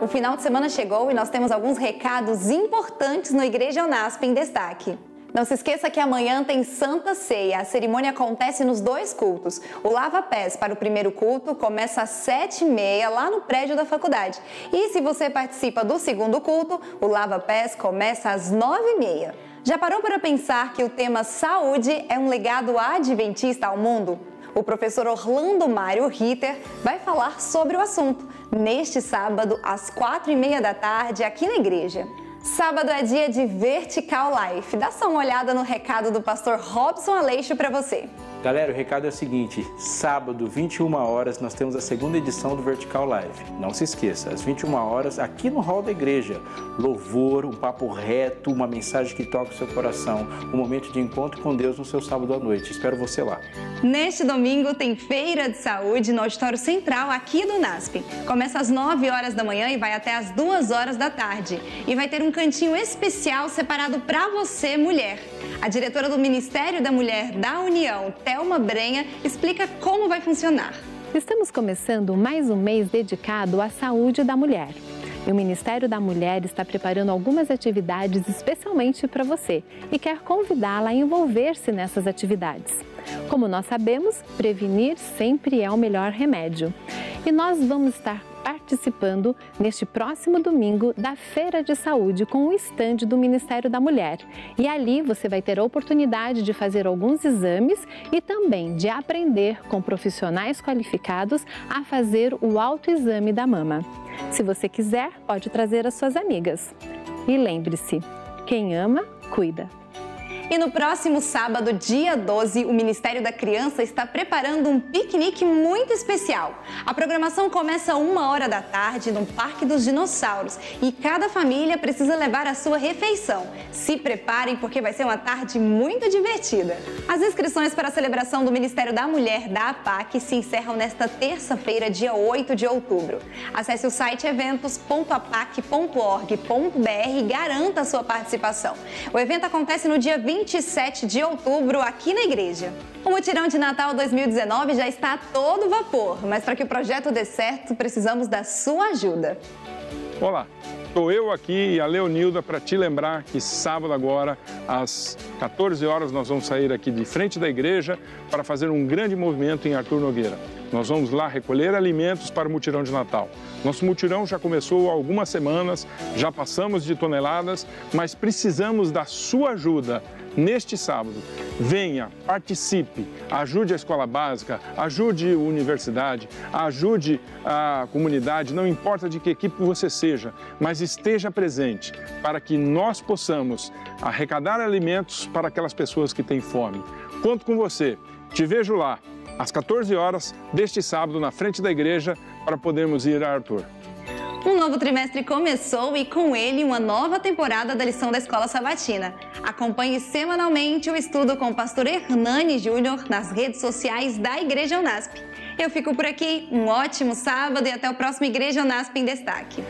o final de semana chegou e nós temos alguns recados importantes no Igreja Unasp em destaque. Não se esqueça que amanhã tem Santa Ceia. A cerimônia acontece nos dois cultos. O Lava Pés para o primeiro culto começa às sete e meia lá no prédio da faculdade. E se você participa do segundo culto, o Lava Pés começa às nove e meia. Já parou para pensar que o tema saúde é um legado adventista ao mundo? O professor Orlando Mário Ritter vai falar sobre o assunto neste sábado às quatro e meia da tarde aqui na igreja. Sábado é dia de Vertical Life. Dá só uma olhada no recado do pastor Robson Aleixo para você. Galera, o recado é o seguinte: sábado, 21 horas, nós temos a segunda edição do Vertical Live. Não se esqueça, às 21 horas, aqui no hall da igreja. Louvor, um papo reto, uma mensagem que toca o seu coração, um momento de encontro com Deus no seu sábado à noite. Espero você lá. Neste domingo tem Feira de Saúde no Auditório Central aqui do NASP. Começa às 9 horas da manhã e vai até às 2 horas da tarde. E vai ter um cantinho especial separado para você, mulher. A diretora do Ministério da Mulher da União, Thelma Brenha, explica como vai funcionar. Estamos começando mais um mês dedicado à saúde da mulher. E o Ministério da Mulher está preparando algumas atividades especialmente para você e quer convidá-la a envolver-se nessas atividades. Como nós sabemos, prevenir sempre é o melhor remédio. E nós vamos estar participando neste próximo domingo da Feira de Saúde com o estande do Ministério da Mulher. E ali você vai ter a oportunidade de fazer alguns exames e também de aprender com profissionais qualificados a fazer o autoexame da mama. Se você quiser, pode trazer as suas amigas. E lembre-se, quem ama, cuida. E no próximo sábado, dia 12, o Ministério da Criança está preparando um piquenique muito especial. A programação começa uma hora da tarde no Parque dos Dinossauros e cada família precisa levar a sua refeição. Se preparem porque vai ser uma tarde muito divertida. As inscrições para a celebração do Ministério da Mulher da APAC se encerram nesta terça-feira, dia 8 de outubro. Acesse o site eventos.apac.org.br e garanta a sua participação. O evento acontece no dia 20 27 de outubro aqui na igreja. O mutirão de Natal 2019 já está a todo vapor, mas para que o projeto dê certo, precisamos da sua ajuda. Olá, estou eu aqui e a Leonilda para te lembrar que sábado agora, às 14 horas, nós vamos sair aqui de frente da igreja para fazer um grande movimento em Arthur Nogueira. Nós vamos lá recolher alimentos para o mutirão de Natal. Nosso mutirão já começou há algumas semanas, já passamos de toneladas, mas precisamos da sua ajuda neste sábado. Venha, participe, ajude a escola básica, ajude a universidade, ajude a comunidade, não importa de que equipe você seja, mas esteja presente para que nós possamos arrecadar alimentos para aquelas pessoas que têm fome. Conto com você. Te vejo lá, às 14 horas deste sábado, na frente da igreja, para podermos ir a Arthur. Um novo trimestre começou e com ele uma nova temporada da lição da Escola Sabatina. Acompanhe semanalmente o estudo com o pastor Hernani Júnior nas redes sociais da Igreja Unasp. Eu fico por aqui, um ótimo sábado e até o próximo Igreja Unasp em Destaque.